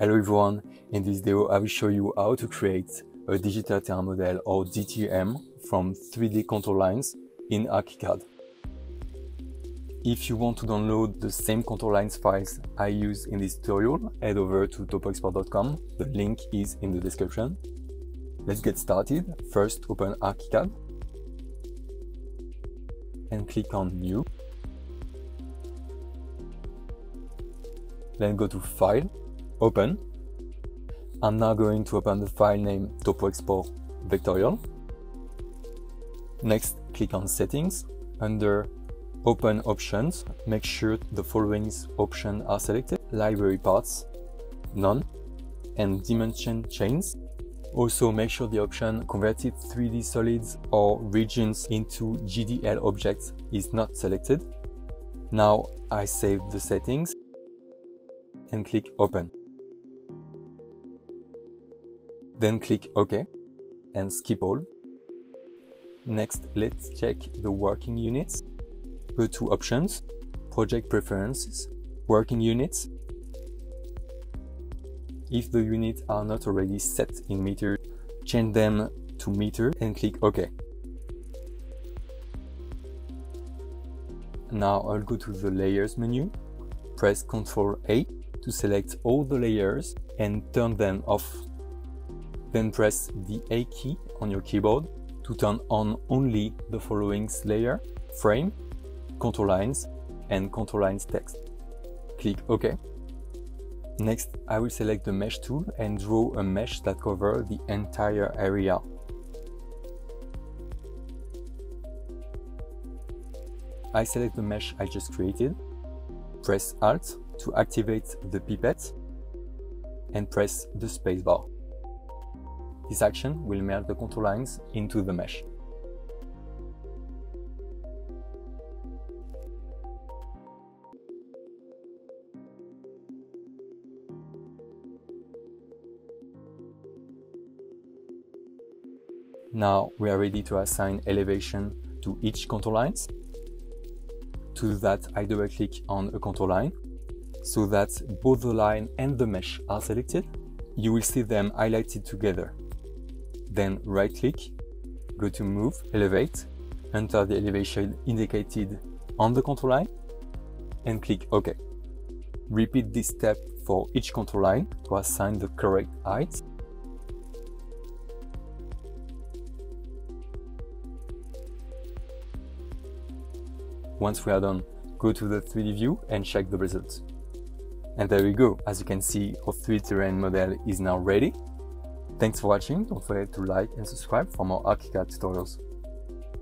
Hello everyone, in this video I will show you how to create a digital terrain model or DTM from 3D contour lines in ArchiCAD. If you want to download the same contour lines files I use in this tutorial, head over to topoexport.com, the link is in the description. Let's get started. First open ArchiCAD and click on New. Then go to File open. I'm now going to open the file name Topo Export Vectorial. Next, click on Settings. Under Open Options, make sure the following options are selected. Library Paths, None, and Dimension Chains. Also make sure the option Converted 3D Solids or Regions into GDL Objects is not selected. Now I save the settings and click Open. Then click OK and skip all. Next, let's check the working units. Go to Options, Project Preferences, Working Units. If the units are not already set in meter, change them to meter and click OK. Now I'll go to the Layers menu, press Ctrl A to select all the layers and turn them off then press the A key on your keyboard to turn on only the following layer, frame, contour lines, and contour lines text. Click OK. Next, I will select the mesh tool and draw a mesh that covers the entire area. I select the mesh I just created, press Alt to activate the pipette, and press the spacebar. This action will merge the contour lines into the mesh. Now we are ready to assign elevation to each contour lines. To do that, I double click on a contour line so that both the line and the mesh are selected. You will see them highlighted together. Then right click, go to move, elevate, enter the elevation indicated on the contour line and click OK. Repeat this step for each contour line to assign the correct height. Once we are done, go to the 3D view and check the results. And there we go. As you can see, our 3D terrain model is now ready. Thanks for watching, don't forget to like and subscribe for more ArchiCAD tutorials.